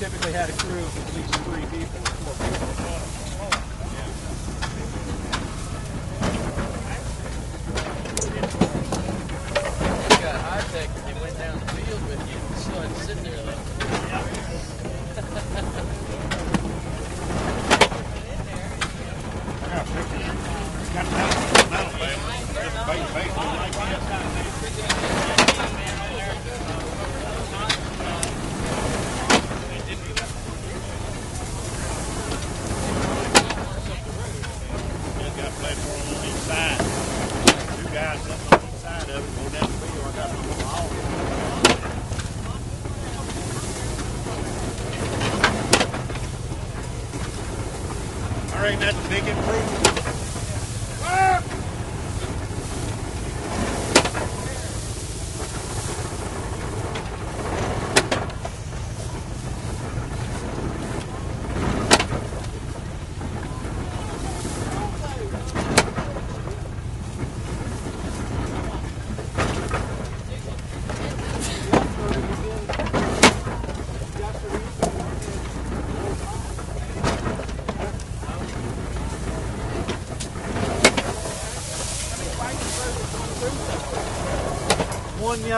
typically had a crew of at least three people or four people. Monterey. That's a big improvement.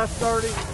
starting